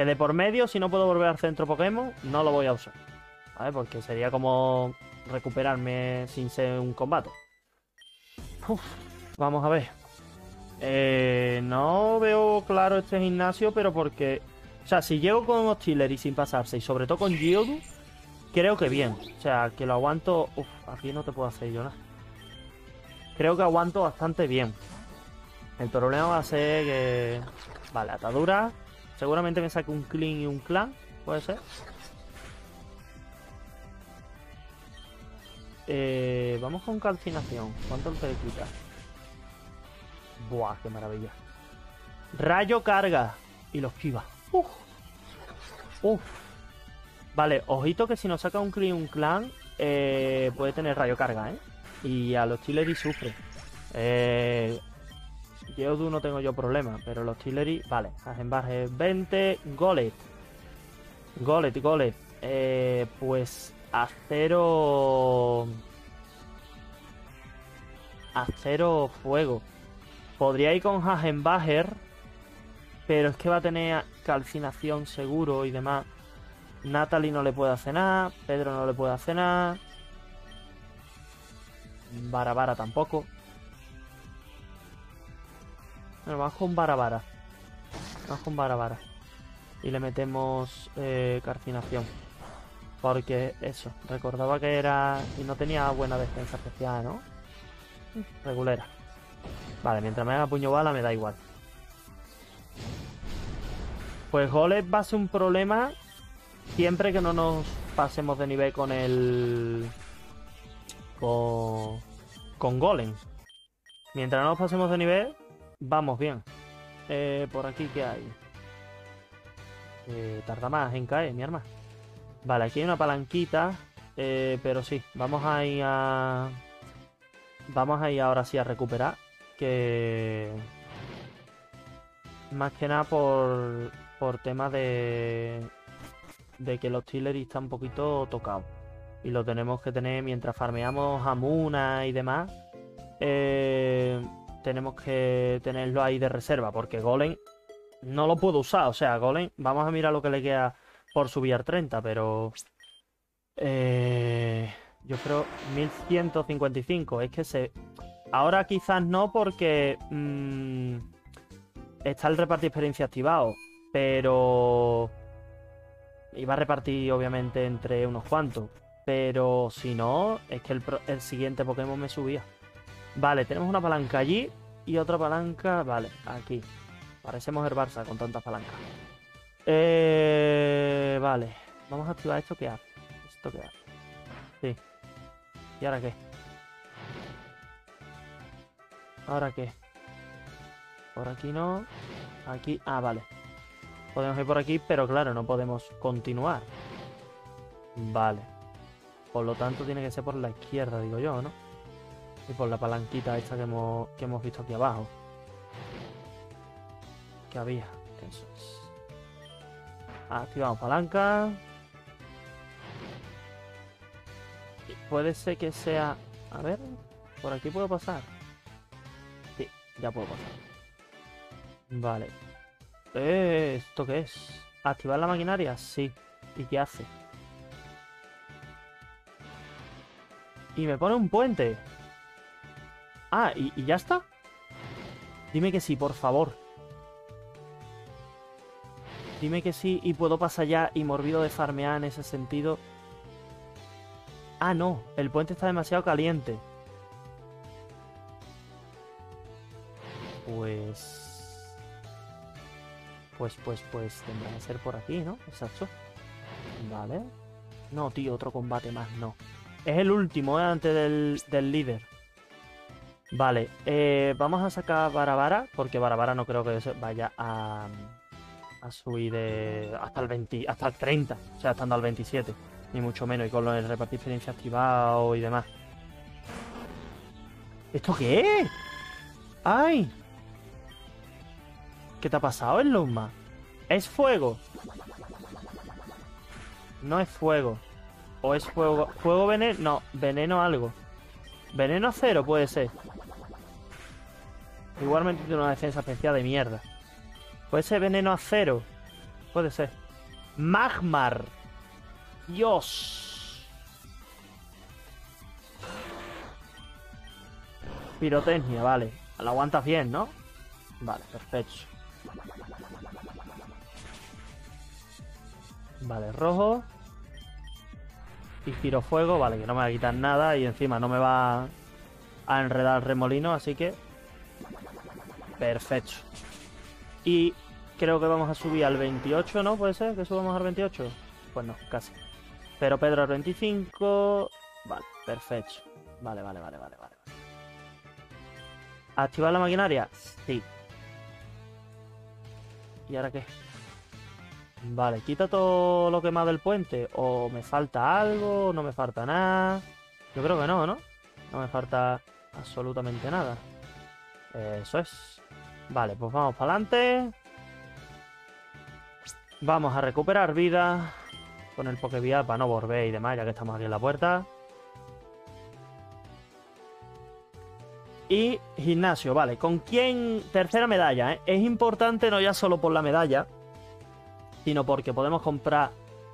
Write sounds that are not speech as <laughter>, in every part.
Que de por medio, si no puedo volver al centro Pokémon, no lo voy a usar. Porque sería como recuperarme sin ser un combate. Vamos a ver. Eh, no veo claro este gimnasio, pero porque... O sea, si llego con Octillery sin pasarse y sobre todo con Geodude, creo que bien. O sea, que lo aguanto... Uf, aquí no te puedo hacer yo nada. Creo que aguanto bastante bien. El problema va a ser que... Vale, atadura. Seguramente me saque un clean y un clan. Puede ser. Eh, vamos con calcinación. ¿Cuánto te quita? Buah, qué maravilla. Rayo carga. Y los esquiva. Uf. Uf. Vale, ojito que si nos saca un clean y un clan, eh, puede tener rayo carga, ¿eh? Y a los Tillery sufre. Eh, Geodude no tengo yo problema, pero los Tillery, vale. Agenbarge 20, Golet. Golet, Golet. Eh, pues acero. Acero fuego. Podría ir con Hagenbacher, pero es que va a tener calcinación seguro y demás. Natalie no le puede hacer nada, Pedro no le puede hacer nada. Barabara tampoco. Bueno, vamos con Barabara. Vamos con Barabara. Y le metemos eh, carcinación. Porque eso, recordaba que era... Y no tenía buena defensa especial, ¿no? Regulera. Vale, mientras me haga puño bala me da igual. Pues Golet va a ser un problema siempre que no nos pasemos de nivel con el... Con... Con Golem. Mientras no nos pasemos de nivel, vamos bien. Eh, por aquí, ¿qué hay? Eh, tarda más en caer, mi arma. Vale, aquí hay una palanquita. Eh, pero sí, vamos a ir a... Vamos a ir ahora sí a recuperar. Que... Más que nada por, por tema de... De que los Tillery están un poquito tocados. Y lo tenemos que tener mientras farmeamos a Muna y demás. Eh, tenemos que tenerlo ahí de reserva. Porque Golem no lo puedo usar. O sea, Golem, vamos a mirar lo que le queda por subir 30, pero... Eh, yo creo 1155. Es que se... Ahora quizás no porque... mmm, está el repartir experiencia activado. Pero... Iba a repartir obviamente entre unos cuantos. Pero si no, es que el, el siguiente Pokémon me subía. Vale, tenemos una palanca allí y otra palanca, vale, aquí. Parecemos el Barça con tantas palancas. Eh, vale, vamos a activar esto que hace. ¿Esto qué hace? Sí. ¿Y ahora qué? ¿Ahora qué? Por aquí no. Aquí. Ah, vale. Podemos ir por aquí, pero claro, no podemos continuar. Vale. Por lo tanto, tiene que ser por la izquierda, digo yo, ¿no? Y por la palanquita esta que hemos, que hemos visto aquí abajo. Que había. Eso es. Activamos palanca. Puede ser que sea... A ver, por aquí puedo pasar. Sí, ya puedo pasar. Vale. Eh, ¿Esto qué es? ¿Activar la maquinaria? Sí. ¿Y qué hace? Y me pone un puente. Ah, ¿y, ya está? Dime que sí, por favor. Dime que sí y puedo pasar ya y me olvido de farmear en ese sentido. Ah, no, el puente está demasiado caliente. Pues... Pues, pues, pues tendrá que ser por aquí, ¿no? Exacto. Vale. No, tío, otro combate más, no. Es el último, ¿eh? Antes del, del líder. Vale, eh, vamos a sacar Barabara, porque Barabara no creo que vaya a, a subir de, hasta el 20, hasta el 30, o sea, estando al 27, ni mucho menos, y con del repartir experiencia activado y demás. ¿Esto qué es? ¡Ay! ¿Qué te ha pasado, Luma? ¿Es fuego? No es fuego. ¿O es fuego? ¿Fuego veneno? No, veneno algo. Veneno cero puede ser. Igualmente tiene una defensa especial de mierda. Puede ser veneno a cero. puede ser. Magmar. Dios. Pirotecnia, vale. La aguantas bien, ¿no? Vale, perfecto. Vale, rojo. Y giro fuego, vale, que no me va a quitar nada y encima no me va a enredar el remolino, así que... Perfecto. Y creo que vamos a subir al 28, ¿no? ¿Puede ser que subamos al 28? Pues no, casi. Pero Pedro al 25... Vale, perfecto. Vale, vale, vale, vale, vale. ¿Activar la maquinaria? Sí. ¿Y ahora qué? Vale, quita todo lo que más del puente. O me falta algo, no me falta nada. Yo creo que no, ¿no? No me falta absolutamente nada. Eso es. Vale, pues vamos para adelante. Vamos a recuperar vida con el Pokébia para no volver y demás, ya que estamos aquí en la puerta. Y gimnasio, vale. ¿Con quién? Tercera medalla, ¿eh? Es importante no ya solo por la medalla, sino porque podemos comprar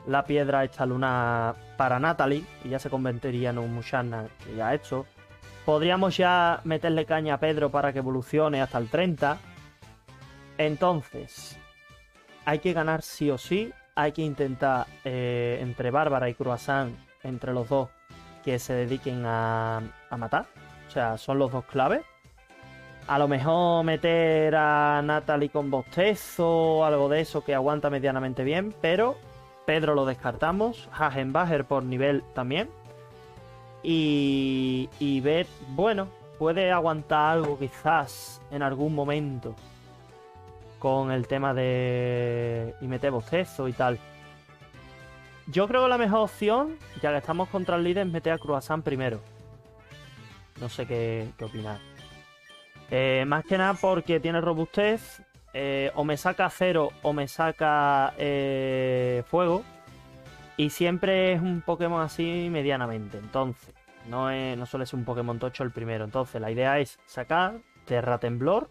la piedra esta luna para Natalie y ya se convertiría en un Musharna que ya ha hecho. Podríamos ya meterle caña a Pedro para que evolucione hasta el 30. Entonces, hay que ganar sí o sí. Hay que intentar eh, entre Bárbara y Croissant, entre los dos, que se dediquen a, a matar. O sea, son los dos claves. A lo mejor meter a Natalie con bostezo o algo de eso que aguanta medianamente bien, pero Pedro lo descartamos. Hagenbacher por nivel también. Y, y Beth, bueno, puede aguantar algo quizás en algún momento con el tema de y meter bostezo y tal. Yo creo que la mejor opción, ya que estamos contra el líder, es meter a Croissant primero. No sé qué, qué opinar. Eh, más que nada porque tiene robustez. eh, o me saca cero o me saca eh, fuego. Y siempre es un Pokémon así medianamente. Entonces, no, suele ser un Pokémon tocho el primero. Entonces, la idea es sacar Terra Temblor.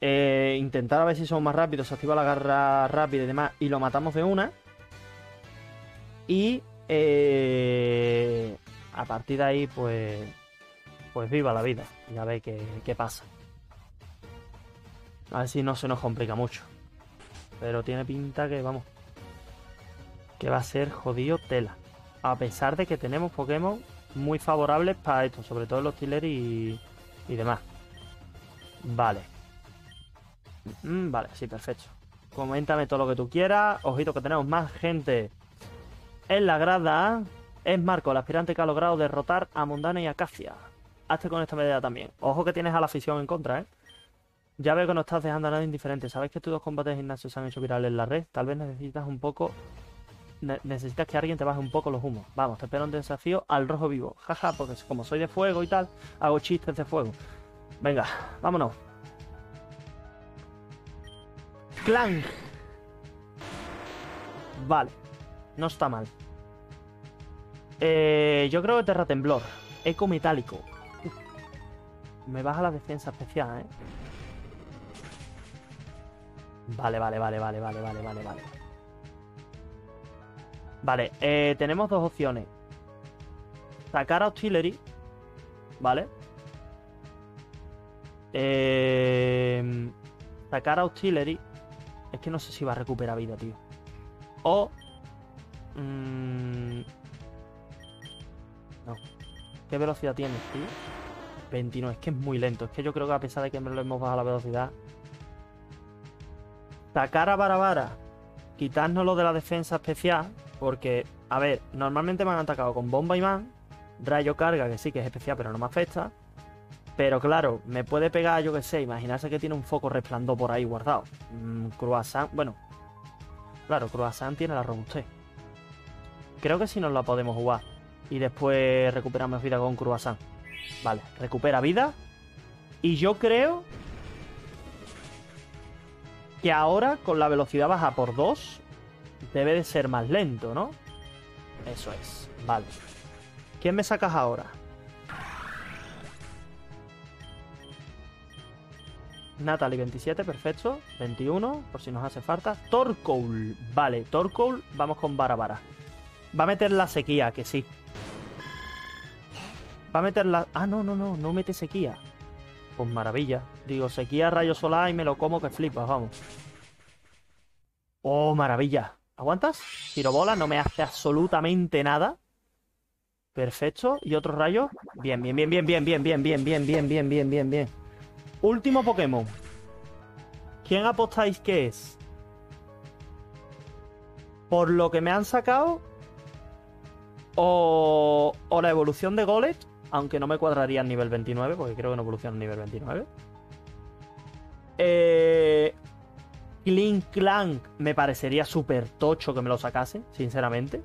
eh, intentar a ver si somos más rápidos. Se activa la garra rápida y demás. Y lo matamos de una. Y eh, a partir de ahí, pues. Pues viva la vida. Ya ve qué, qué pasa. A ver si no se nos complica mucho. Pero tiene pinta que, vamos. Que va a ser jodido tela. A pesar de que tenemos Pokémon muy favorables para esto. Sobre todo los Tiller y, demás. Vale. Mm, vale, sí, perfecto. Coméntame todo lo que tú quieras. Ojito que tenemos más gente en la grada. Es Marco, el aspirante que ha logrado derrotar a Mundana y Acacia. Hazte con esta medalla también. Ojo que tienes a la afición en contra, ¿eh? Ya veo que no estás dejando a nadie indiferente. ¿Sabes que tus dos combates de gimnasio se han hecho virales en la red? Tal vez necesitas un poco... ne- necesitas que alguien te baje un poco los humos. Vamos, te espero un desafío al rojo vivo. Jaja, porque como soy de fuego y tal, hago chistes de fuego. Venga, vámonos. Clan. Vale. No está mal. Eh, yo creo que Terra Temblor. Eco metálico. Me baja la defensa especial, ¿eh? Vale, vale, vale, vale, vale, vale, vale, vale. Vale, eh, tenemos dos opciones. Sacar Auxiliary. ¿Vale? Eh, sacar Auxiliary. Es que no sé si va a recuperar vida, tío. O... mm, no. ¿Qué velocidad tienes, tío? 29. Es que es muy lento. Es que yo creo que a pesar de que me lo hemos bajado la velocidad... Sacar a Barabara. Quitárnoslo de la defensa especial. Porque, a ver, normalmente me han atacado con bomba y man. Rayo carga, que sí que es especial, pero no me afecta. Pero claro, me puede pegar, yo que sé, imaginarse que tiene un foco resplandor por ahí guardado. Mm, bueno. Claro, Croissant tiene la robustez. Creo que sí nos la podemos jugar. Y después recuperamos vida con Croissant. Vale, recupera vida. Y yo creo que ahora con la velocidad baja por 2 debe de ser más lento, ¿no? Eso es, vale. ¿Quién me sacas ahora? Natalie 27, perfecto. 21, por si nos hace falta. Torkoul, vale, Torkoul, vamos con Barabara. Va a meter la sequía, que sí. Va a meter la... Ah, no, no, no, no mete sequía. Pues maravilla. Digo, sequía, rayo solar y me lo como que flipas, vamos. Oh, maravilla. ¿Aguantas? Girobola no me hace absolutamente nada. Perfecto. ¿Y otro rayo? Bien, bien, bien, bien, bien, bien, bien, bien, bien, bien, bien, bien, bien, bien. Último Pokémon. ¿Quién apostáis que es? ¿Por lo que me han sacado? ¿O, o la evolución de Golet? Aunque no me cuadraría en nivel 29, porque creo que no evoluciona en nivel 29. Eh, Clink Clank me parecería súper tocho que me lo sacase, sinceramente.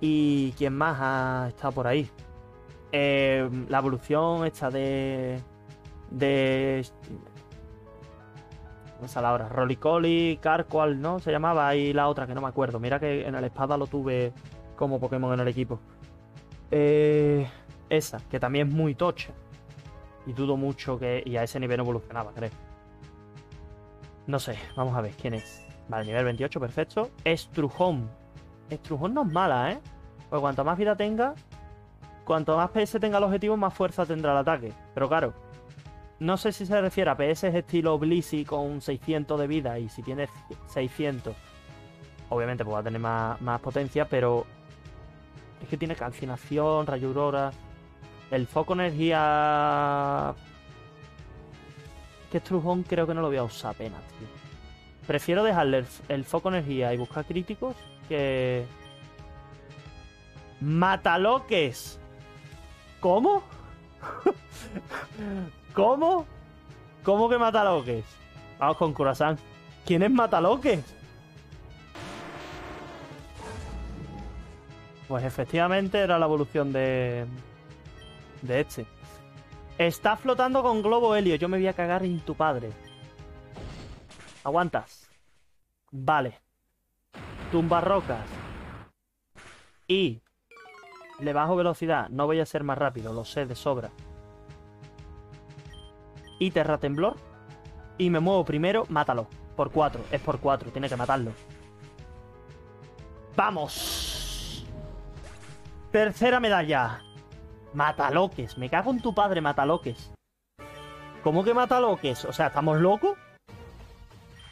¿Y quién más ha estado por ahí? Eh, la evolución esta de. de. No sé la hora. Rolicoli, Carqual, ¿no? Se llamaba. Y la otra que no me acuerdo. Mira que en el espada lo tuve como Pokémon en el equipo. Eh, esa, que también es muy tocha. Y dudo mucho que. Y a ese nivel no evolucionaba, creo. No sé, vamos a ver quién es. Vale, nivel 28, perfecto. Estrujón. Estrujón no es mala, ¿eh? Pues cuanto más vida tenga, cuanto más PS tenga el objetivo, más fuerza tendrá el ataque. Pero claro, no sé si se refiere a PS estilo Blissey con 600 de vida y si tiene 600, obviamente pues va a tener más, más potencia, pero es que tiene calcinación, rayo aurora, el foco energía... Que Estrujón creo que no lo voy a usar apenas, tío. Prefiero dejarle el, el foco energía y buscar críticos que... Mataloques. ¿Cómo? <laughs> ¿Cómo? ¿Cómo que Mataloques? Vamos con Corazán. ¿Quién es Mataloques? Pues efectivamente era la evolución de. de este. Está flotando con globo helio. Yo me voy a cagar en tu padre. Aguantas. Vale. Tumbarrocas. Y le bajo velocidad, no voy a ser más rápido, lo sé de sobra. Y Terra Temblor. Y me muevo primero, mátalo. Por 4, es por 4, tiene que matarlo. ¡Vamos! Tercera medalla. Mataloques, me cago en tu padre, Mataloques. ¿Cómo que Mataloques? O sea, ¿estamos locos?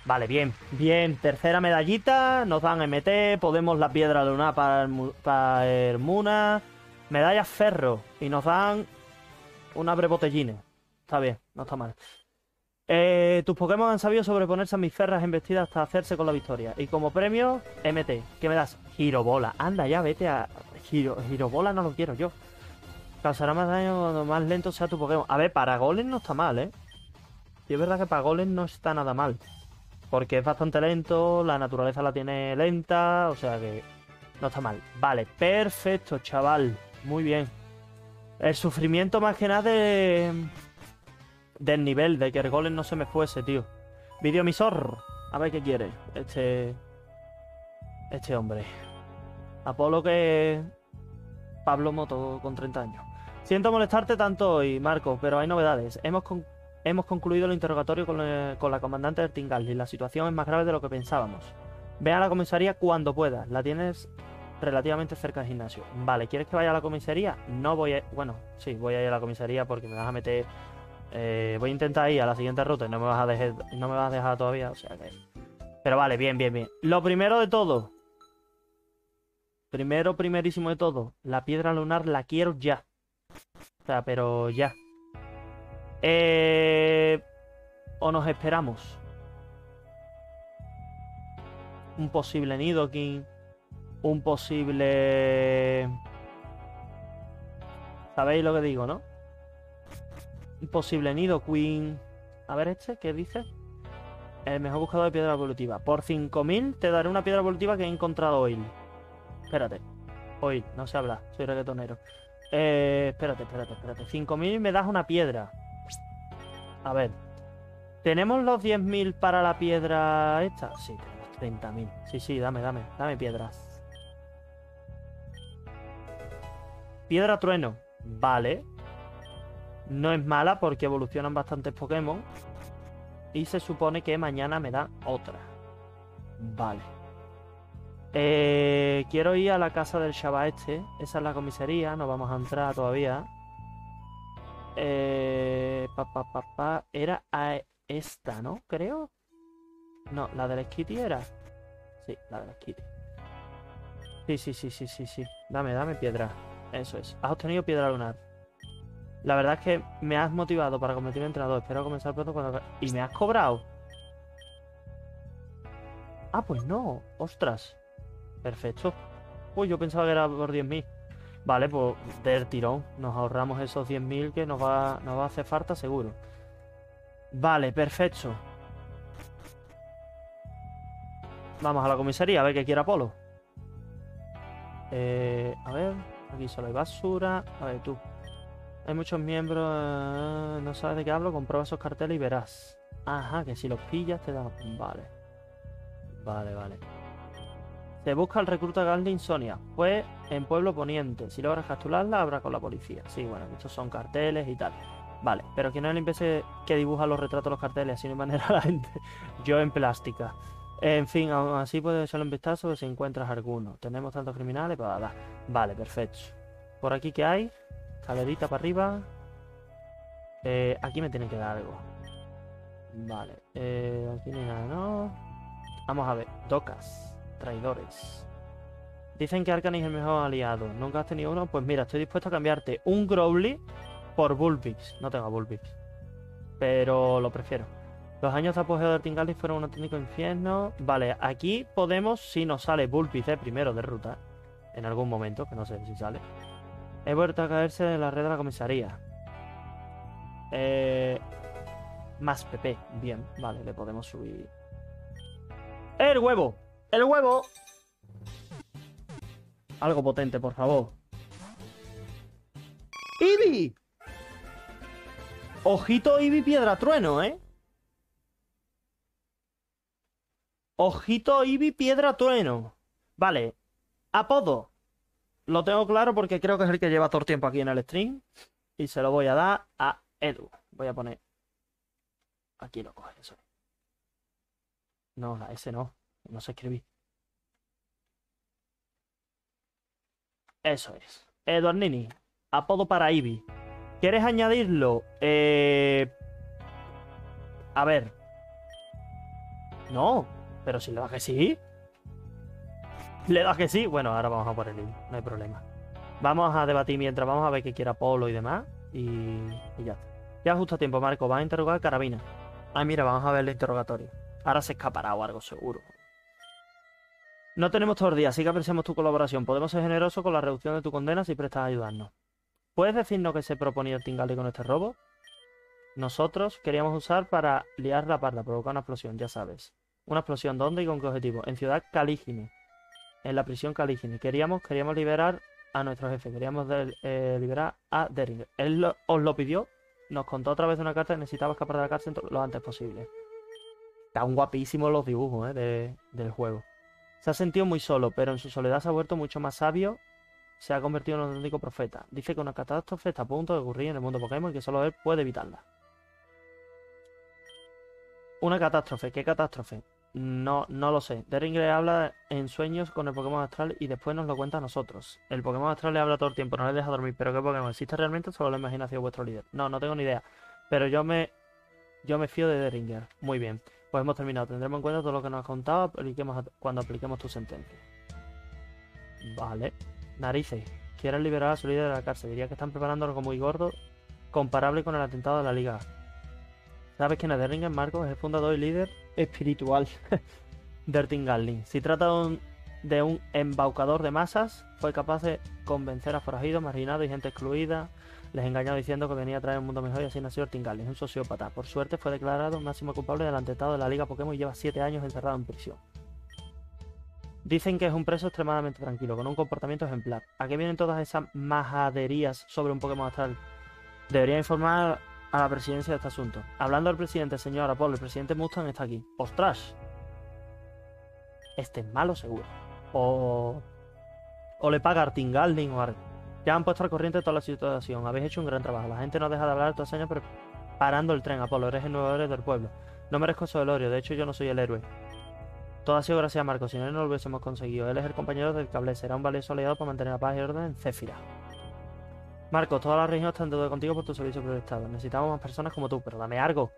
Vale, bien, bien. Tercera medallita, nos dan MT, podemos la piedra lunar para, para Hermuna. Medalla ferro y nos dan una brebotellines. Está bien, no está mal. Eh, tus Pokémon han sabido sobreponerse a mis ferras embestidas hasta hacerse con la victoria. Y como premio, MT. ¿Qué me das? Girobola. Anda ya, vete a... Giro... Girobola no lo quiero yo. Causará más daño cuando más lento sea tu Pokémon. A ver, para Golem no está mal, ¿eh? Y es verdad que para Golem no está nada mal. Porque es bastante lento, la naturaleza la tiene lenta, o sea que no está mal. Vale, perfecto, chaval. Muy bien. El sufrimiento más que nada de... Del nivel, de que el golem no se me fuese, tío. Videomisor. A ver qué quiere. Este... Este hombre. Apolo que... Pablo Moto con 30 años. Siento molestarte tanto hoy, Marco, pero hay novedades. Hemos con Hemos concluido el interrogatorio con, la comandante del Tingal y la situación es más grave de lo que pensábamos. Ve a la comisaría cuando puedas. La tienes relativamente cerca del gimnasio. Vale, ¿quieres que vaya a la comisaría? No voy a... Bueno, sí, voy a ir a la comisaría porque me vas a meter... Eh, voy a intentar ir a la siguiente ruta y no me vas a dejar, no me vas a dejar todavía, o sea que... Pero vale, bien, bien, bien. Lo primero de todo. Primero, primerísimo de todo. La piedra lunar la quiero ya. O sea, pero ya. Eh, ¿O nos esperamos? Un posible Nidoking. Un posible... ¿Sabéis lo que digo, no? Un posible Nidoqueen. A ver este, ¿qué dice? El mejor buscador de piedra evolutiva. Por 5000 te daré una piedra evolutiva que he encontrado hoy. Espérate. Hoy, no se habla. Soy reggaetonero. Eh, espérate, espérate, espérate. 5000 me das una piedra. A ver. ¿Tenemos los 10.000 para la piedra esta? Sí, tenemos 30.000. Sí, sí, dame, dame. Dame piedras. Piedra trueno. Vale. No es mala porque evolucionan bastantes Pokémon. Y se supone que mañana me da otra. Vale. Eh, quiero ir a la casa del Shaba este. Esa es la comisaría. No vamos a entrar todavía. Eh, pa, pa, pa, pa. Era a esta, ¿no? Creo. No, la de la Skitty era. Sí, la de la Skitty. Sí, sí, sí, sí, sí, sí. Dame, dame piedra. Eso es. Has obtenido piedra lunar. La verdad es que me has motivado para convertirme en entrenador. Espero comenzar pronto cuando... ¿Y me has cobrado? Ah, pues no. Ostras. Perfecto. Uy, yo pensaba que era por 10.000. Vale, pues del tirón. Nos ahorramos esos 10.000 que nos va, nos va a hacer falta seguro. Vale, perfecto. Vamos a la comisaría a ver qué quiere Apolo. Eh, a ver, aquí solo hay basura. A ver, tú. Hay muchos miembros. eh, no sabes de qué hablo. Comprueba esos carteles y verás. Ajá, que si los pillas te dan. Vale. Vale, vale. Se busca el recluta Galdin Sonia. Pues en Pueblo Poniente. Si logras capturarla, habrá con la policía. Sí, bueno, estos son carteles y tal. Vale, pero ¿quién es el imbécil que dibuja los retratos de los carteles? Así no manera <laughs> la gente. Yo en plástica. En fin, aún así puedes echarle un vistazo si encuentras alguno. Tenemos tantos criminales, bla, bla. Vale, perfecto. Por aquí, ¿qué hay? Escalerita para arriba. Eh, aquí me tienen que dar algo. Vale. Eh, aquí no hay nada, ¿no? Vamos a ver. Docas. Traidores. Dicen que Arcanis es el mejor aliado. ¿Nunca has tenido uno? Pues mira, estoy dispuesto a cambiarte un Growly por Bulbix. No tengo Bulbix. Pero lo prefiero. Los años de apogeo de Tingalis fueron un auténtico infierno. Vale, aquí podemos, si nos sale Bulbix de primero de ruta, en algún momento, que no sé si sale. He vuelto a caerse en la red de la comisaría. Eh, más PP. Bien, vale, le podemos subir. ¡El huevo! ¡El huevo! Algo potente, por favor. ¡Ibi! Ojito Ibi Piedra Trueno, ¿eh? Ojito Ibi Piedra Trueno. Vale. Apodo. Lo tengo claro porque creo que es el que lleva todo el tiempo aquí en el stream. Y se lo voy a dar a Edu. Voy a poner. Aquí lo coge, eso. No, la S no. No sé escribir. Eso es. Edward Nini. Apodo para Ivy. ¿Quieres añadirlo? Eh... A ver. No. Pero si le das que sí. ¿Le das que sí? Bueno, ahora vamos a por el Ivy. No hay problema. Vamos a debatir mientras vamos a ver qué quiere Apolo y demás. Y, y ya está. Ya justo a tiempo, Marco. Va a interrogar a Carabina. Ah, mira, vamos a ver el interrogatorio. Ahora se escapará o algo seguro. No tenemos todo el día, así que apreciamos tu colaboración. Podemos ser generosos con la reducción de tu condena si prestas a ayudarnos. ¿Puedes decirnos qué se proponía el Tingali con este robo? Nosotros queríamos usar para liar la parda, provocar una explosión, ya sabes. ¿Una explosión dónde y con qué objetivo? En Ciudad Calígine. En la prisión Calígine. Queríamos, queríamos liberar a nuestro jefe. Queríamos eh, liberar a Deringer. Él os lo pidió. Nos contó a través de una carta que necesitaba escapar de la cárcel lo antes posible. Están guapísimos los dibujos eh, de- del juego. Se ha sentido muy solo, pero en su soledad se ha vuelto mucho más sabio. Se ha convertido en un auténtico profeta. Dice que una catástrofe está a punto de ocurrir en el mundo Pokémon y que solo él puede evitarla. Una catástrofe. ¿Qué catástrofe? No, no lo sé. Deringer habla en sueños con el Pokémon Astral y después nos lo cuenta a nosotros. El Pokémon Astral le habla todo el tiempo, no le deja dormir. ¿Pero qué Pokémon existe realmente? Solo la imaginación de vuestro líder. No, no tengo ni idea. Pero yo me, yo me fío de Deringer. Muy bien. Pues hemos terminado. Tendremos en cuenta todo lo que nos has contado apliquemos cuando apliquemos tu sentencia. Vale. Narices. Quieren liberar a su líder de la cárcel. Diría que están preparando algo muy gordo, comparable con el atentado de la liga. ¿Sabes quién es Deringer, Marcos? Es el fundador y líder espiritual <laughs> de Ertingalling. Si trata de un embaucador de masas, fue capaz de convencer a forajidos, marginados y gente excluida. Les engañó diciendo que venía a traer un mundo mejor y así nació Ertingalling, un sociópata. Por suerte fue declarado máximo culpable del atentado de la Liga Pokémon y lleva 7 años encerrado en prisión. Dicen que es un preso extremadamente tranquilo, con un comportamiento ejemplar. ¿A qué vienen todas esas majaderías sobre un Pokémon astral? Debería informar a la presidencia de este asunto. Hablando del presidente, señor Apolo, el presidente Mustang está aquí. ¡Ostras! Este es malo seguro. O... O le paga Artingalding o algo. Ya han puesto al corriente toda la situación. Habéis hecho un gran trabajo. La gente no deja de hablar todos años preparando el tren. Apolo, eres el nuevo héroe del pueblo. No merezco eso del De hecho, yo no soy el héroe. Todo ha sido gracias a Marco. Si no, no lo hubiésemos conseguido. Él es el compañero del cable. Será un valioso aliado para mantener la paz y orden en Céfira. Marcos, toda la región está en deuda contigo por tu servicio prestado. Necesitamos más personas como tú, pero dame algo.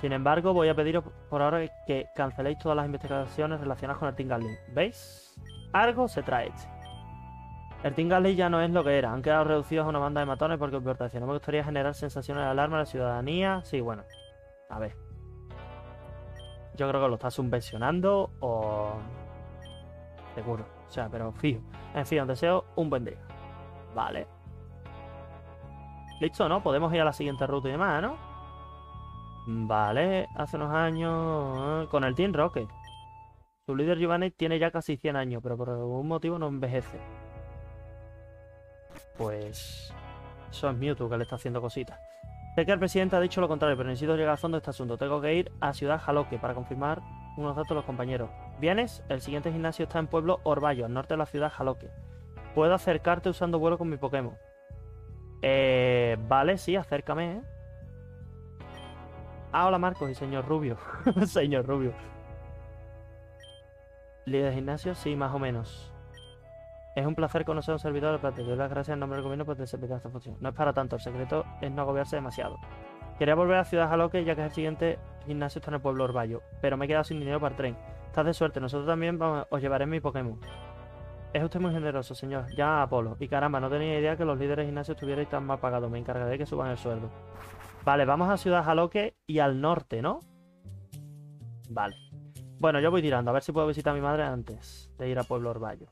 Sin embargo, voy a pediros por ahora que canceléis todas las investigaciones relacionadas con el Tingalin. ¿Veis? Algo se trae. El Tingalin ya no es lo que era. Han quedado reducidos a una banda de matones porque os No me gustaría generar sensaciones de alarma a la ciudadanía. Sí, bueno. A ver. Yo creo que lo está subvencionando o... Seguro. O sea, pero fijo. En fin, os deseo un buen día. Vale. Listo, ¿no? Podemos ir a la siguiente ruta y demás, ¿no? Vale, hace unos años... Con el Team Rocket. Su líder Giovanni tiene ya casi 100 años, pero por algún motivo no envejece. Pues... Eso es Mewtwo que le está haciendo cositas. Sé que el presidente ha dicho lo contrario, pero necesito llegar al fondo de este asunto. Tengo que ir a Ciudad Jaloque para confirmar unos datos de los compañeros. ¿Vienes? El siguiente gimnasio está en Pueblo Orballo, al norte de la ciudad Jaloque. Puedo acercarte usando vuelo con mi Pokémon. Eh, vale, sí, acércame, ¿eh? Ah, hola Marcos y señor Rubio. <laughs> señor Rubio. ¿Líder de gimnasio? Sí, más o menos. Es un placer conocer a un servidor de Te doy las gracias en nombre del gobierno por desempeñar esta función. No es para tanto, el secreto es no agobiarse demasiado. Quería volver a Ciudad Jaloque ya que el siguiente gimnasio está en el pueblo Orballo, pero me he quedado sin dinero para el tren. Estás de suerte, nosotros también vamos, os llevaré mi Pokémon. Es usted muy generoso, señor. Ya Apolo. Y caramba, no tenía idea que los líderes de gimnasio estuvieran tan mal pagados. Me encargaré de que suban el sueldo. Vale, vamos a Ciudad Jaloque y al norte, ¿no? Vale. Bueno, yo voy tirando. A ver si puedo visitar a mi madre antes de ir a Pueblo Orballo.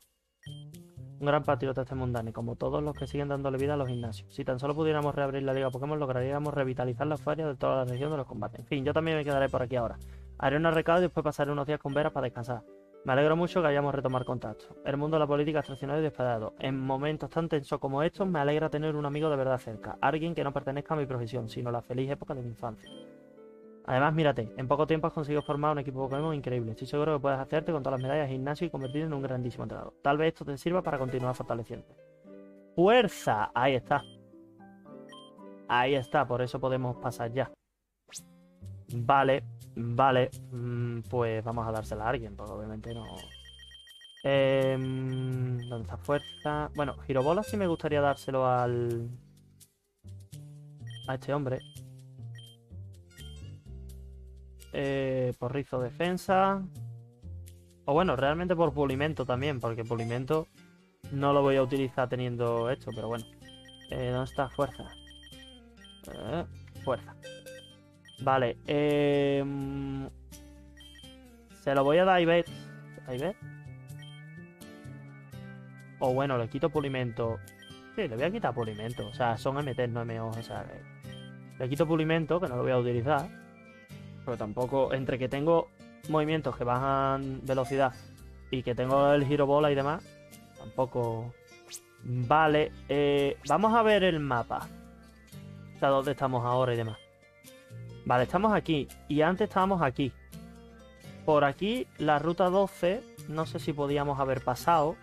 Un gran patriota este mundano, como todos los que siguen dándole vida a los gimnasios. Si tan solo pudiéramos reabrir la Liga Pokémon, lograríamos revitalizar las ferias de toda la región de los combates. En fin, yo también me quedaré por aquí ahora. Haré una recado y después pasaré unos días con Vera para descansar. Me alegro mucho que hayamos retomado contacto. El mundo de la política es traicionado y despedado. En momentos tan tensos como estos, me alegra tener un amigo de verdad cerca. Alguien que no pertenezca a mi profesión, sino a la feliz época de mi infancia. Además, mírate, en poco tiempo has conseguido formar un equipo Pokémon increíble. Estoy seguro que puedes hacerte con todas las medallas de gimnasio y convertirte en un grandísimo entrenador. Tal vez esto te sirva para continuar fortaleciendo. ¡Fuerza! Ahí está. Ahí está, por eso podemos pasar ya. Vale, Vale, mm, pues vamos a dársela a alguien, porque obviamente no... Eh, ¿Dónde está fuerza? Bueno, Girobola sí me gustaría dárselo al... A este hombre. Eh, porrizo defensa. O bueno, realmente por pulimento también, porque pulimento no lo voy a utilizar teniendo esto, pero bueno. Eh, ¿Dónde está fuerza? Eh, fuerza. Vale, eh... Se lo voy a dar a Iber. ¿A? O bueno, le quito pulimento. Sí, le voy a quitar pulimento. O sea, son MT, no MO. O sea, le quito pulimento, que no lo voy a utilizar. Pero tampoco, entre que tengo movimientos que bajan velocidad y que tengo el giro bola y demás, tampoco... Vale, eh, vamos a ver el mapa. O sea, dónde estamos ahora y demás. Vale, estamos aquí. Y antes estábamos aquí. Por aquí, la ruta 12, no sé si podíamos haber pasado.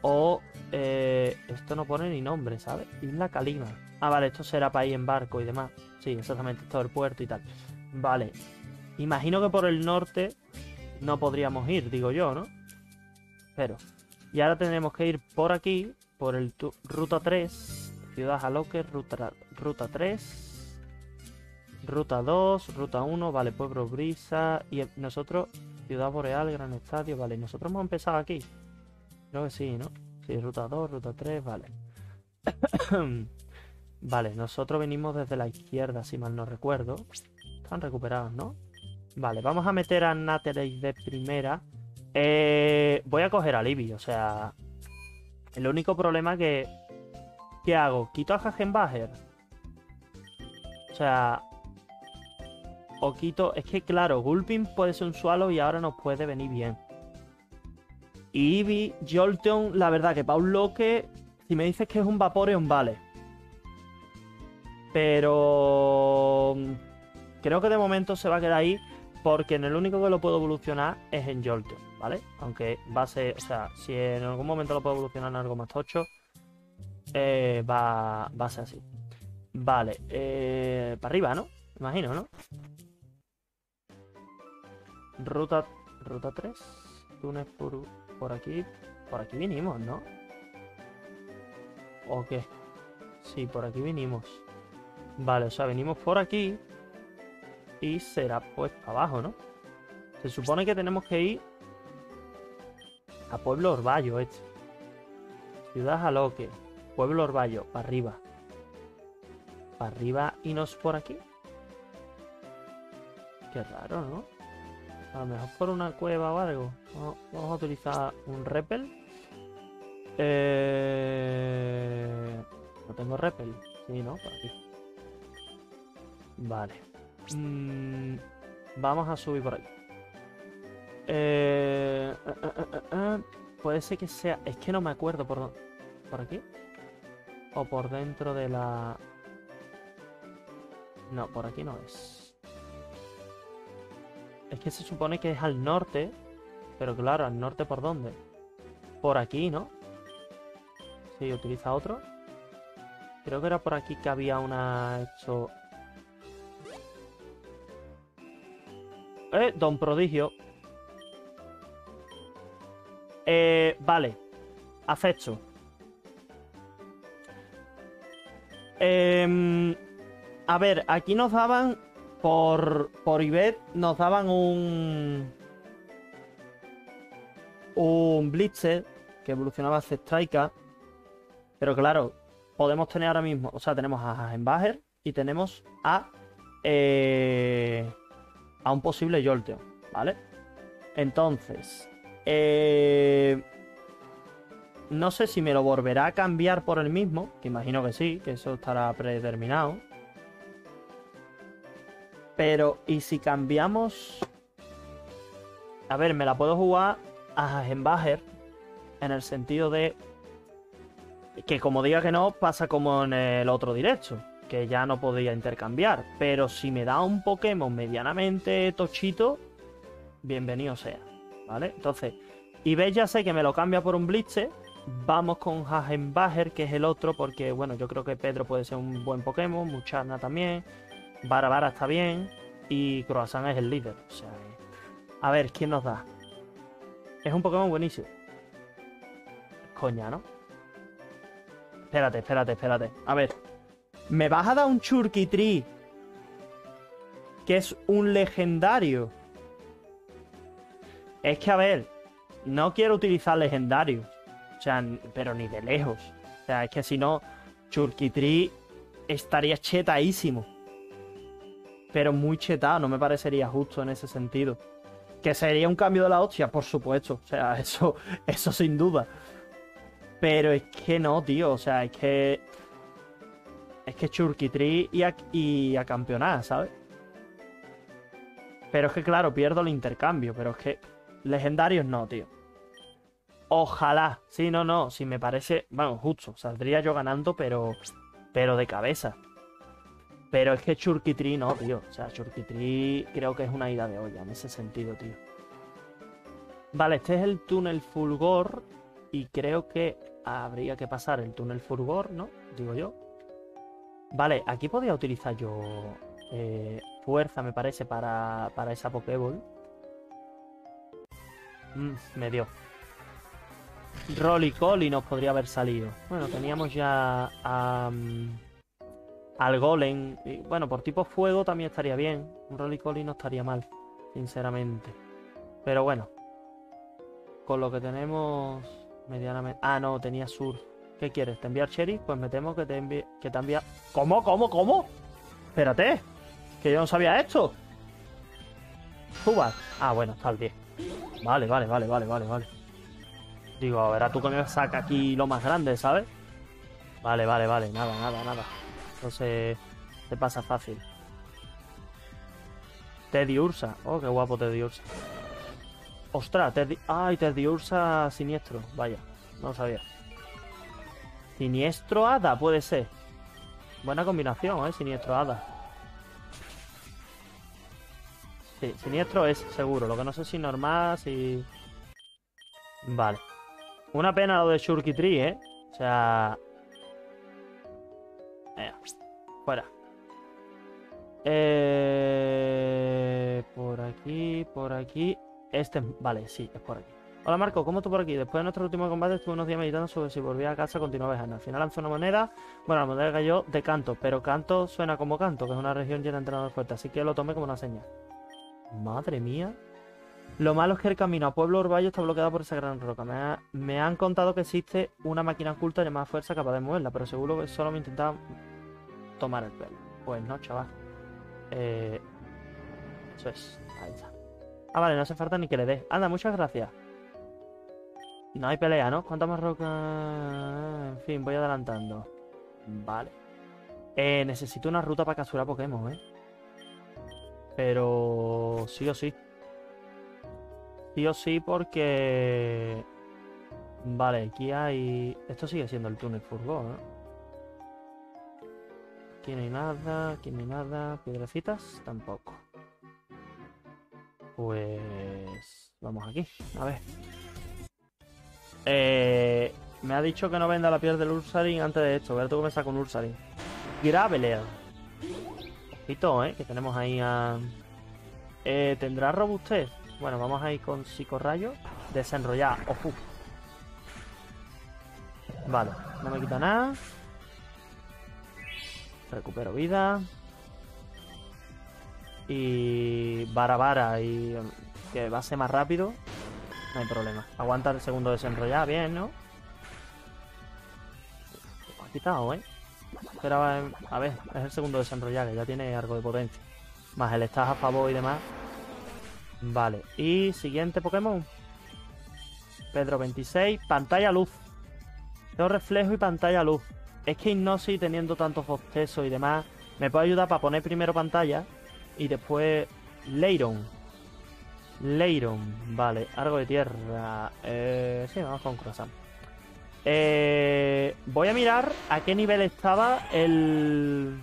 O... Eh, esto no pone ni nombre, ¿sabes? Isla Calima. Ah, vale, esto será para ir en barco y demás. Sí, exactamente, todo el puerto y tal. Vale. Imagino que por el norte no podríamos ir, digo yo, ¿no? Pero. Y ahora tendremos que ir por aquí, por el ruta 3. Ciudad Jaloque, ruta, ruta 3. Ruta 2, Ruta 1, vale, Pueblo Brisa. Y nosotros, Ciudad Boreal, Gran Estadio, vale. Nosotros hemos empezado aquí. Creo que sí, ¿no? Sí, Ruta 2, Ruta 3, vale. <coughs> vale, nosotros venimos desde la izquierda, si mal no recuerdo. Están recuperados, ¿no? Vale, vamos a meter a Natalie de primera. Eh, voy a coger a Libby, o sea... El único problema que... ¿Qué hago? ¿Quito a Hagenbacher? O sea, o quito... Es que claro, Gulpin puede ser un sualo y ahora nos puede venir bien. Y Eevee, Jolteon, la verdad que Paul Loque, si me dices que es un Vaporeon, vale. Pero... Creo que de momento se va a quedar ahí porque en el único que lo puedo evolucionar es en Jolteon, ¿vale? Aunque va a ser, o sea, si en algún momento lo puedo evolucionar en algo más tocho, eh, va, va a ser así. Vale, eh, para arriba, ¿no? Imagino, ¿no? Ruta, ruta 3. Túnel por, por aquí. Por aquí vinimos, ¿no? ¿O qué? Sí, por aquí vinimos. Vale, o sea, venimos por aquí. Y será pues para abajo, ¿no? Se supone que tenemos que ir a Pueblo Orballo, este. Ciudad Aloque. Pueblo Orballo, para arriba. Para arriba y nos por aquí. Qué raro, ¿no? A lo mejor por una cueva o algo. Vamos a utilizar un repel. Eh... No tengo repel. Sí, ¿no? Por aquí. Vale. Mm, vamos a subir por aquí. Eh, eh, eh, puede ser que sea... Es que no me acuerdo por dónde. ¿Por aquí? ¿O por dentro de la...? No, por aquí no es. Es que se supone que es al norte. Pero claro, ¿al norte por dónde? Por aquí, ¿no? Sí, utiliza otro. Creo que era por aquí que había una... Hecho... Eh, Don Prodigio. Eh, vale. Acepto. Eh, a ver, aquí nos daban... Por, por Ibet nos daban un... Un Blitzer que evolucionaba a Striker. Pero claro, podemos tener ahora mismo... O sea, tenemos a Hagenbacher y tenemos a... Eh, a un posible Jolteon, ¿vale? Entonces, eh, no sé si me lo volverá a cambiar por el mismo, que imagino que sí, que eso estará predeterminado. Pero, ¿y si cambiamos? A ver, me la puedo jugar a Hagenbacher en el sentido de que como diga que no, pasa como en el otro directo que ya no podía intercambiar. Pero si me da un Pokémon medianamente tochito, bienvenido sea. ¿Vale? Entonces, y ves ya sé que me lo cambia por un Blitze. Vamos con Hagenbacher, que es el otro, porque bueno, yo creo que Pedro puede ser un buen Pokémon, Muchana también, Barabara está bien, y Croissant es el líder. O sea, a ver, ¿quién nos da? Es un Pokémon buenísimo. Coña, ¿no? Espérate, espérate, espérate. A ver, ¿Me vas a dar un Churkitri? Que es un legendario. Es que, a ver, no quiero utilizar legendarios. O sea, pero ni de lejos. O sea, es que si no, Churkitri estaría chetadísimo. Pero muy chetado, no me parecería justo en ese sentido. Que sería un cambio de la hostia, por supuesto. O sea, <laughs> eso, eso sin duda. Pero es que no, tío. O sea, es que es que Churkitri y a, y campeonar, ¿sabes? Pero es que, claro, pierdo el intercambio. Pero es que legendarios no, tío. Ojalá. Sí, no, no. Si me parece. Bueno, justo. Saldría yo ganando, pero. Pero de cabeza. Pero es que Churkitri no, tío. O sea, Churkitri creo que es una ida de olla en ese sentido, tío. Vale, este es el túnel Fulgor. Y creo que habría que pasar el túnel Fulgor, ¿no? Digo yo. Vale, aquí podía utilizar yo eh, fuerza, me parece, para, para esa Pokéball. Mm, me dio. Rolly nos podría haber salido. Bueno, teníamos ya al Golem. Bueno, por tipo fuego también estaría bien. Un Rolly no estaría mal, sinceramente. Pero bueno. Con lo que tenemos medianamente... Ah, no, tenía Sur. ¿Qué quieres? ¿Te enviar Cherry? Pues me temo que te, envíe, que te envía... ¿Cómo? ¿Cómo? ¿Cómo? Espérate. Que yo no sabía esto. Suba. Ah, bueno, está al 10. Vale, vale, vale, vale, vale, vale. Digo, a tú que me saca aquí lo más grande, ¿sabes? Vale, vale, vale. Nada, nada, nada. Entonces, te pasa fácil. Teddy Ursa. Oh, qué guapo Teddy Ursa. Ostras, Teddy... Ay, Teddy Ursa siniestro. Vaya, no lo sabía. Siniestro Hada, puede ser. Buena combinación, ¿eh? Siniestro Hada. Sí, siniestro es seguro. Lo que no sé si normal, si... Vale. Una pena lo de Shurky Tree, ¿eh? O sea... Fuera. Eh, por aquí, por aquí. Este, vale, sí, es por aquí. Hola Marco, ¿cómo tú por aquí? Después de nuestro último combate estuve unos días meditando sobre si volvía a casa continuaba viajando. Al final lanzó una moneda. Bueno, la moneda cayó de canto, pero canto suena como canto, que es una región llena de entrenadores fuertes. Así que lo tomé como una señal. Madre mía. Lo malo es que el camino a Pueblo Orballo está bloqueado por esa gran roca. Me, ha- me han contado que existe una máquina oculta llamada Fuerza capaz de moverla, pero seguro que solo me intentaba tomar el pelo. Pues no, chaval. Eh, eso es. Ahí está. Ah, vale, no hace falta ni que le dé. Anda, muchas gracias. No hay pelea, ¿no? ¿Cuántas más rocas? En fin, voy adelantando. Vale. Eh, necesito una ruta para capturar Pokémon, ¿eh? Pero sí o sí. Sí o sí porque... Vale, aquí hay... Esto sigue siendo el túnel furgón, ¿no? Aquí no hay nada, aquí no hay nada. Piedrecitas, tampoco. Pues... Vamos aquí, a ver. Eh, me ha dicho que no venda la piel del Ursaring antes de esto. Ver tú que me saco un Ursaring. Graveler. Ojito, eh, que tenemos ahí a... Eh, ¿Tendrá robustez? Bueno, vamos a ir con psicorrayo. Desenrollar. Ojo. Vale, no me quita nada. Recupero vida. Y... Vara vara y... Que va a ser más rápido. No hay problema. Aguanta el segundo desenrollar, bien, ¿no? Ha quitado, ¿eh? Esperaba... en- A ver, es el segundo desenrollar, que ya tiene algo de potencia. Más el estás a favor y demás. Vale, y siguiente Pokémon. Pedro 26, pantalla luz. Tengo reflejo y pantalla luz. Es que Hipnosis, teniendo tantos bostezos y demás, me puede ayudar para poner primero pantalla y después Leiron. Leiron, vale, algo de tierra. Eh, sí, vamos con croissant. Eh, voy a mirar a qué nivel estaba el.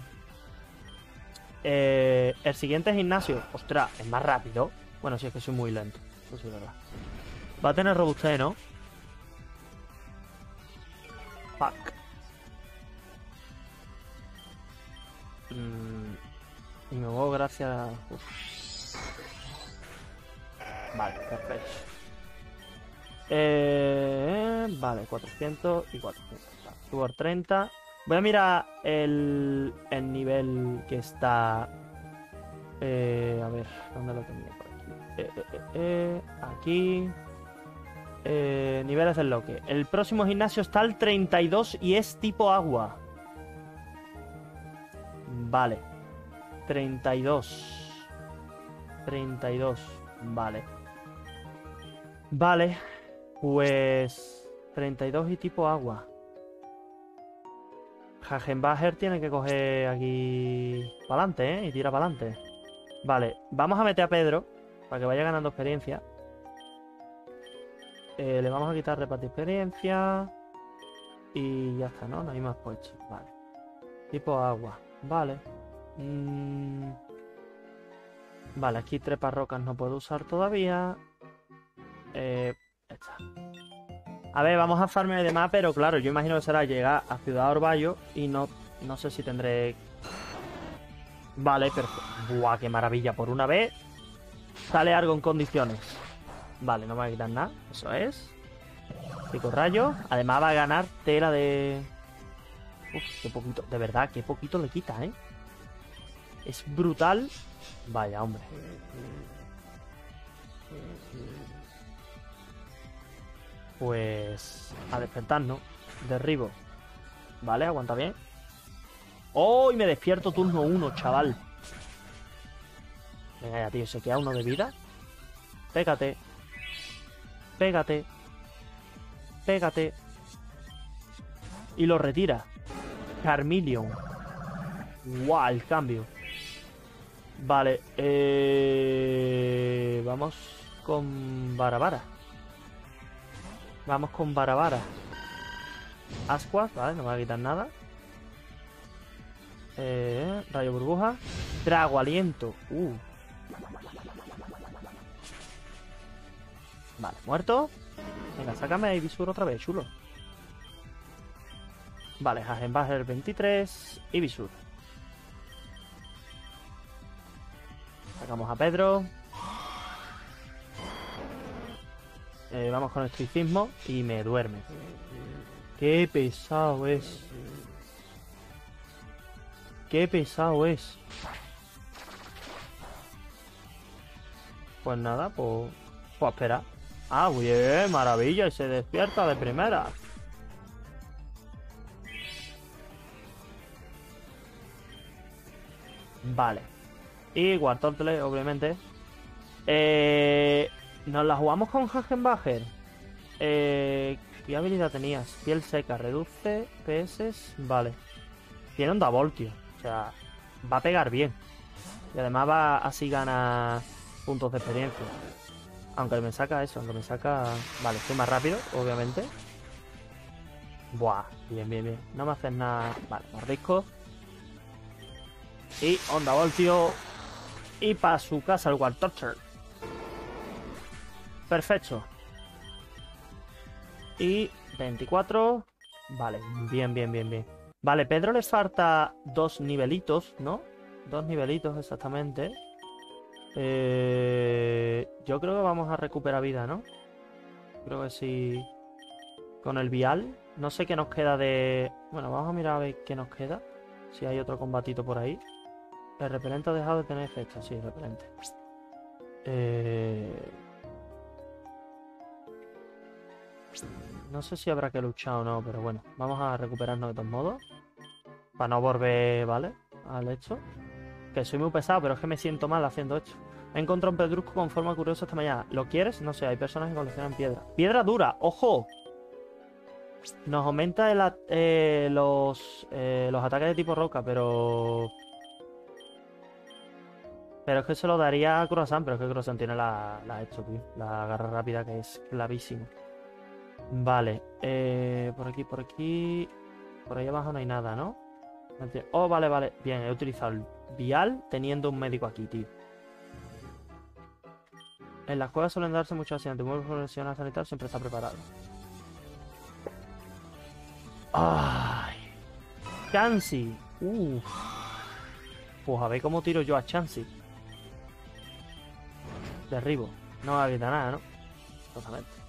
Eh, el siguiente gimnasio. Ostras, es más rápido. Bueno, sí, es que soy muy lento. Eso sí, es verdad. Va a tener robustez, ¿no? Fuck. Mm, y me muevo gracias. Uf. Vale, perfecto. Eh, vale, 400 y 400. Vale, subo al 30. Voy a mirar el, el nivel que está. Eh, a ver, ¿dónde lo tenía por aquí? Eh, eh, eh, eh, aquí. Eh, niveles del loque. El próximo gimnasio está al 32 y es tipo agua. Vale. 32. 32. Vale. Vale. Pues... 32 y tipo agua. Hagenbacher tiene que coger aquí... Para adelante, ¿eh? Y tira para adelante. Vale. Vamos a meter a Pedro. Para que vaya ganando experiencia. Eh, le vamos a quitar repartir experiencia. Y ya está, ¿no? No hay más puestos. Vale. Tipo agua. Vale. Mm. Vale, aquí trepa rocas no puedo usar todavía. Eh. A ver, vamos a farmear y demás, pero claro, yo imagino que será llegar a Ciudad Orballo y no, no sé si tendré... Vale, perfecto. Buah, qué maravilla. Por una vez sale algo en condiciones. Vale, no me va a quitar nada. Eso es. Pico rayo. Además va a ganar tela de... Uf, qué poquito. De verdad, qué poquito le quita, ¿eh? Es brutal. Vaya, hombre. Pues... A despertar, ¿no? Derribo. Vale, aguanta bien. ¡Oh! Y me despierto turno 1, chaval. Venga ya, tío. Se queda uno de vida. Pégate. Pégate. Pégate. Y lo retira. Carmeleon. Guau, el cambio. Vale. Eh... Vamos con Barabara. Vamos con Barabara. Ascuas, vale, no me va a quitar nada. Eh, rayo burbuja. Trago aliento. Uh. Vale, muerto. Venga, sácame a Ibisur otra vez, chulo. Vale, Hagenbacher 23 y Visur. Sacamos a Pedro. Eh, vamos con estoicismo y me duerme. Qué pesado es. Qué pesado es. Pues nada, pues, pues espera. Ah, bien, maravilla, y se despierta de primera. Vale. Y Wartortle, obviamente. Eh, nos la jugamos con Hagenbacher. Eh, ¿Qué habilidad tenías? Piel seca, reduce PS. Vale. Tiene un Davoltio. O sea, va a pegar bien. Y además va así gana puntos de experiencia. Aunque me saca eso, aunque me saca... Vale, estoy más rápido, obviamente. Buah, bien, bien, bien. No me haces nada... Vale, mordisco. Y onda voltio. Y para su casa el War Torture. Perfecto. Y 24. Vale, bien, bien, bien, bien. Vale, Pedro les falta dos nivelitos, ¿no? Dos nivelitos exactamente. Eh, yo creo que vamos a recuperar vida, ¿no? Creo que sí. Con el vial. No sé qué nos queda de... Bueno, vamos a mirar a ver qué nos queda. Si hay otro combatito por ahí. El repelente ha dejado de tener efecto. Sí, repelente. Eh... No sé si habrá que luchar o no, pero bueno. Vamos a recuperarnos de todos modos. Para no volver, ¿vale? Al hecho. Que soy muy pesado, pero es que me siento mal haciendo esto. He encontrado un pedrusco con forma curiosa esta mañana. ¿Lo quieres? No sé, hay personas que coleccionan piedra. ¡Piedra dura! ¡Ojo! Nos aumenta eh, los, eh, los ataques de tipo roca, pero... Pero es que se lo daría a Croissant, pero es que Croissant tiene la, la hecho, tío. La garra rápida que es clavísima. Vale. Eh, por aquí, por aquí... Por ahí abajo no hay nada, ¿no? Oh, vale, vale. Bien, he utilizado el vial teniendo un médico aquí, tío. En las cuevas suelen darse muchos accidentes. Muy profesional sanitario siempre está preparado. ¡Ay! Chansey. Uf. Pues a ver cómo tiro yo a Chansey. Derribo. No va a evitar nada, ¿no? Totalmente.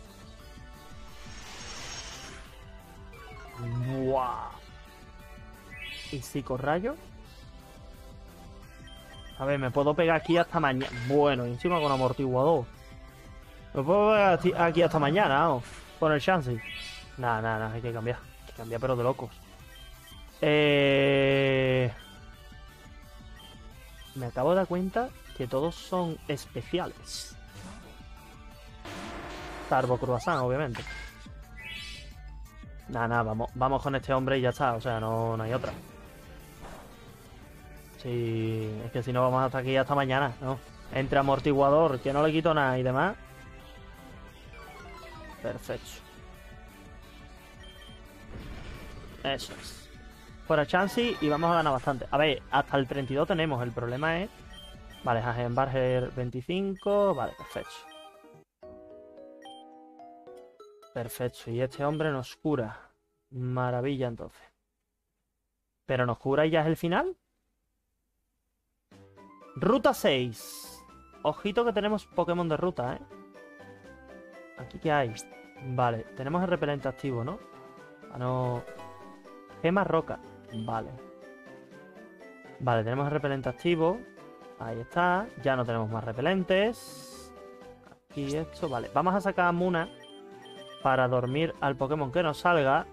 ¡Buah! ¿Y psicorrayo? A ver, me puedo pegar aquí hasta mañana. Bueno, encima con amortiguador. Me puedo pegar aquí hasta mañana, vamos. Con el chance. Nada, nada, nada, hay que cambiar. Hay que cambiar, pero de locos. Eh... Me acabo de dar cuenta que todos son especiales. Salvo Croissant, obviamente. Nada, nada, vamos, vamos con este hombre y ya está. O sea, no, no hay otra. Sí, es que si no vamos hasta aquí hasta mañana, ¿no? Entre amortiguador, que no le quito nada y demás. Perfecto. Eso es. Fuera Chansey y vamos a ganar bastante. A ver, hasta el 32 tenemos. El problema es... Vale, Hagenbarger 25. Vale, perfecto. Perfecto. Y este hombre nos cura. Maravilla, entonces. ¿Pero nos cura y ya es el final? Ruta 6. Ojito que tenemos Pokémon de ruta, ¿eh? ¿Aquí qué hay? Vale, tenemos el repelente activo, ¿no? Ah, no... Gema roca. Vale. Vale, tenemos el repelente activo. Ahí está. Ya no tenemos más repelentes. Aquí esto. Vale, vamos a sacar a Muna para dormir al Pokémon que nos salga.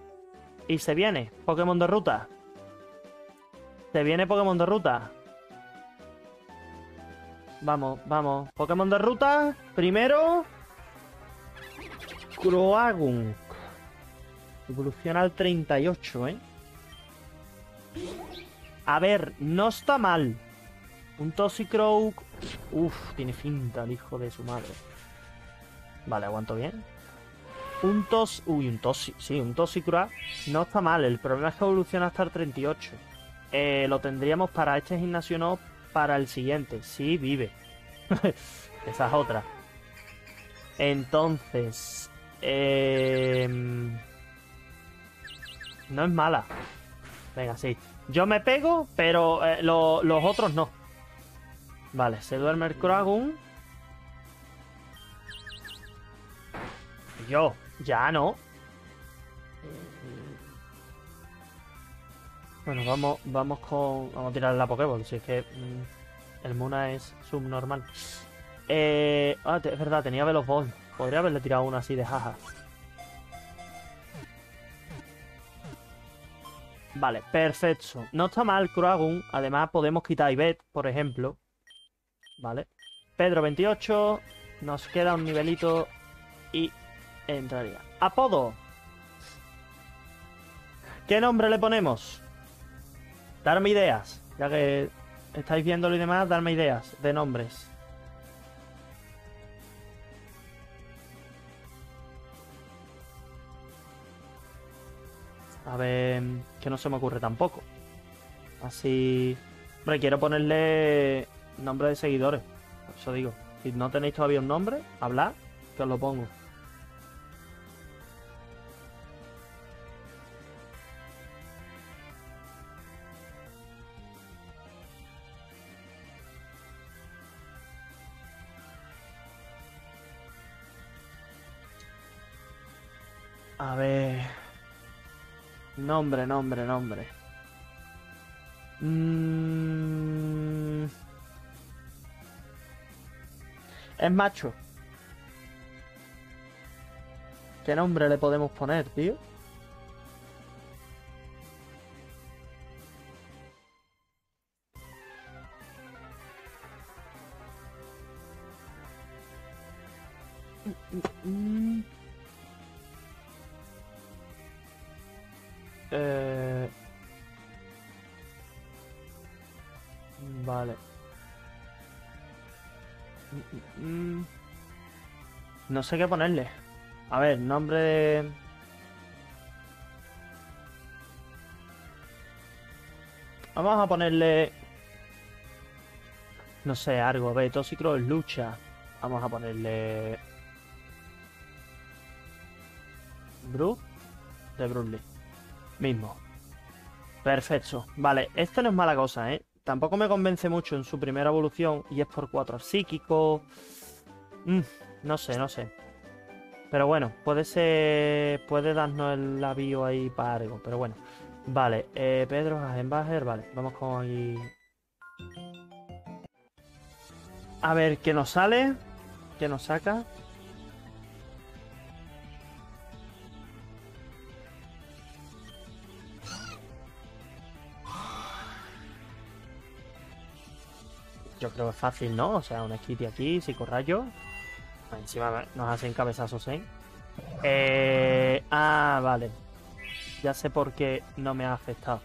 Y se viene Pokémon de ruta. Se viene Pokémon de ruta. Vamos, vamos. Pokémon de ruta. Primero. Croagunk. Evoluciona al 38, ¿eh? A ver, no está mal. Un Toxicroak. Uf, tiene finta el hijo de su madre. Vale, aguanto bien. Un Tos... Uy, un Tosi... Sí, un Toxicroak no está mal. El problema es que evoluciona hasta el 38. Eh, lo tendríamos para este gimnasio no, para el siguiente. Sí, vive. <laughs> Esa es otra. Entonces... Eh... No es mala. Venga, sí. Yo me pego, pero eh, lo- los otros no. Vale, se duerme el Kragun. Yo, ya no. Bueno, vamos, vamos con. Vamos a tirar la Pokéball, si es que mm, el Muna es subnormal. Eh, ah, es verdad, tenía Velos Ball. Podría haberle tirado una así de jaja. Vale, perfecto. No está mal Kragun. Además, podemos quitar a Ivette, por ejemplo. Vale. Pedro 28. Nos queda un nivelito. Y entraría. Apodo. ¿Qué nombre le ponemos? Darme ideas. Ya que estáis viéndolo y demás, darme ideas de nombres. A ver, que no se me ocurre tampoco. Así. Hombre, quiero ponerle nombre de seguidores. Eso digo. Si no tenéis todavía un nombre, hablad, que os lo pongo. Nombre, nombre, nombre. Mm. Es macho. ¿Qué nombre le podemos poner, tío? Vale. Mm, mm, mm. No sé qué ponerle. A ver, nombre de... Vamos a ponerle... No sé, algo. A ver, Toxicro es lucha. Vamos a ponerle... Bru de Bruce Lee. Mismo. Perfecto. Vale, esto no es mala cosa, ¿eh? Tampoco me convence mucho en su primera evolución y es por 4 psíquico. Mm, no sé, no sé. Pero bueno, puede ser... Puede darnos el avío ahí para algo, pero bueno. Vale, eh, Pedro Hagenbacher, vale. Vamos con aquí... A ver, ¿qué nos sale? ¿Qué nos saca? Yo creo que es fácil, ¿no? O sea, un Skitty aquí, psicorrayo. Encima nos hacen cabezazos, ¿eh? Eh, Ah, vale. Ya sé por qué no me ha afectado.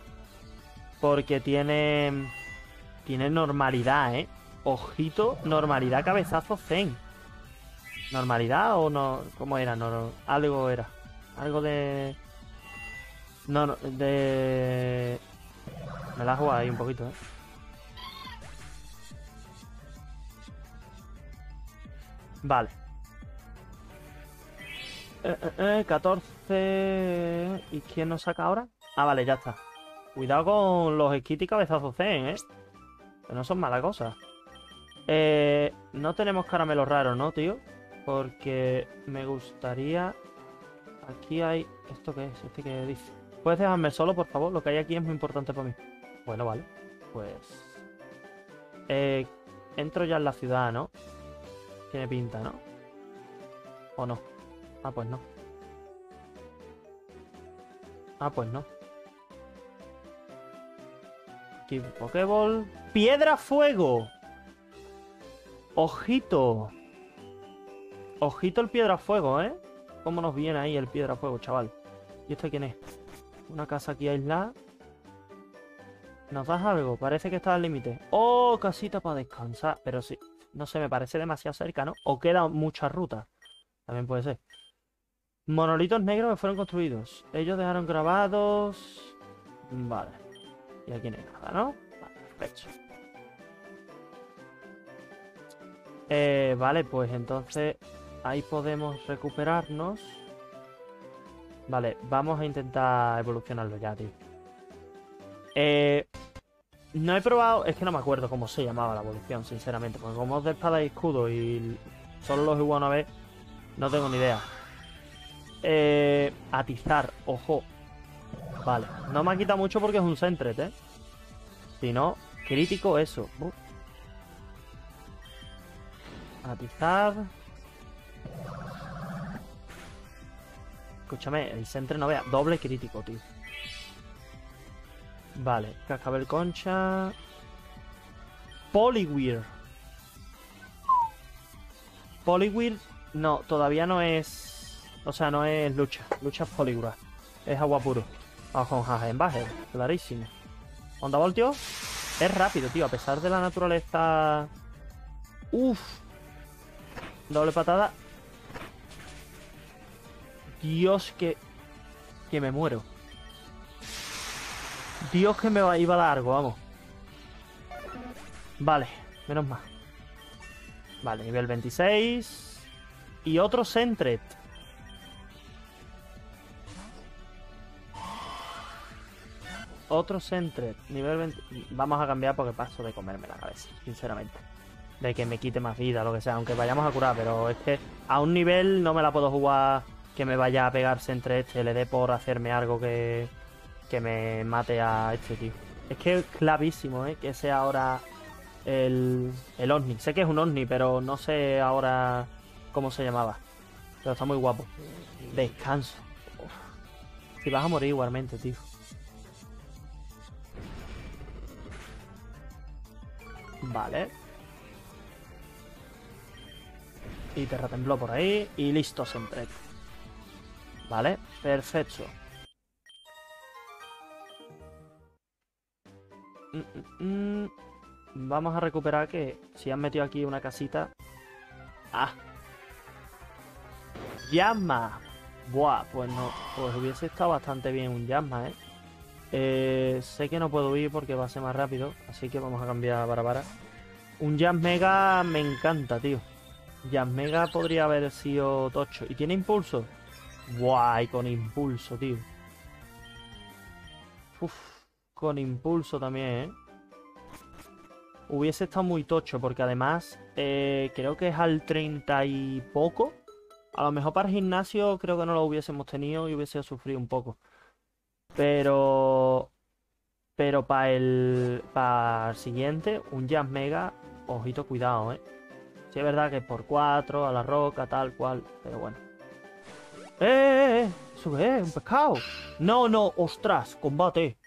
Porque tiene... Tiene normalidad, ¿eh? Ojito, normalidad, cabezazo, zen. ¿Normalidad o no? ¿Cómo era? No, no, algo era. Algo de... No, no, de... Me la he jugado ahí un poquito, ¿eh? Vale. Eh, eh, eh, 14. ¿Y quién nos saca ahora? Ah, vale, ya está. Cuidado con los esquites y cabezazos Zen, ¿eh? Que no son mala cosa. Eh, no tenemos caramelos raros, ¿no, tío? Porque me gustaría... Aquí hay... ¿Esto qué es? ¿Este qué dice? ¿Puedes dejarme solo, por favor? Lo que hay aquí es muy importante para mí. Bueno, vale. Pues... Eh, entro ya en la ciudad, ¿no? Tiene pinta, ¿no? ¿O no? Ah, pues no. Ah, pues no. Aquí, Pokéball. ¡Piedra Fuego! Ojito. Ojito el Piedra Fuego, ¿eh? Cómo nos viene ahí el Piedra Fuego, chaval. ¿Y esto quién es? Una casa aquí aislada. ¿Nos das algo? Parece que está al límite. ¡Oh! Casita para descansar. Pero sí. No sé, me parece demasiado cerca, ¿no? O queda mucha ruta. También puede ser. Monolitos negros que fueron construidos. Ellos dejaron grabados. Vale. Y aquí no hay nada, ¿no? Vale, perfecto. Eh, vale, pues entonces ahí podemos recuperarnos. Vale, vamos a intentar evolucionarlo ya, tío. Eh, no he probado, es que no me acuerdo cómo se llamaba la evolución, sinceramente. Porque como es de espada y escudo y solo los igual una vez, no tengo ni idea. Eh, atizar, ojo. Vale, no me ha quitado mucho porque es un centret, ¿eh? Si no, crítico eso. Atizar. Escúchame, el centre no vea. Doble crítico, tío. Vale, cascabel concha. Poliweir. Poliweir, no, todavía no es. O sea, no es lucha. Lucha Poliwrath. Es agua puro. Vamos con Hagenbacher, clarísimo. Onda voltio. Es rápido, tío. A pesar de la naturaleza. Uf. Doble patada. Dios, que... Que me muero. Dios, que me iba largo, vamos. Vale, menos mal. Vale, nivel 26. Y otro Sentret. Otro Sentret. Nivel 20. Vamos a cambiar porque paso de comerme la cabeza, sinceramente. De que me quite más vida, lo que sea. Aunque vayamos a curar, pero es que a un nivel no me la puedo jugar que me vaya a pegarse entre este, le dé por hacerme algo que, que me mate a este tío. Es que es clavísimo, ¿eh? Que sea ahora el, el Osni. Sé que es un Osni, pero no sé ahora cómo se llamaba. Pero está muy guapo. Descanso. Si vas a morir igualmente, tío. Vale. Y Terra tembló por ahí. Y listo, siempre. Vale, perfecto. Mm, mm, mm. Vamos a recuperar que si han metido aquí una casita... ¡Ah! ¡Llama! Buah, pues no, pues hubiese estado bastante bien un llama, ¿eh? ¿eh? Sé que no puedo ir porque va a ser más rápido, así que vamos a cambiar para para. Un Jazz Mega me encanta, tío. Jazz Mega podría haber sido tocho. ¿Y tiene impulso? Guay, con impulso, tío. Uf, con impulso también, ¿eh? Hubiese estado muy tocho, porque además eh, creo que es al 30 y poco. A lo mejor para el gimnasio creo que no lo hubiésemos tenido y hubiese sufrido un poco. Pero... Pero para el, para el siguiente, un Jazz Mega, ojito, cuidado, ¿eh? Sí es verdad que por 4, a la roca, tal cual, pero bueno. ¡Eh, eh, eh! ¡Eso qué es? ¡Un pescado! No, no, ostras, combate.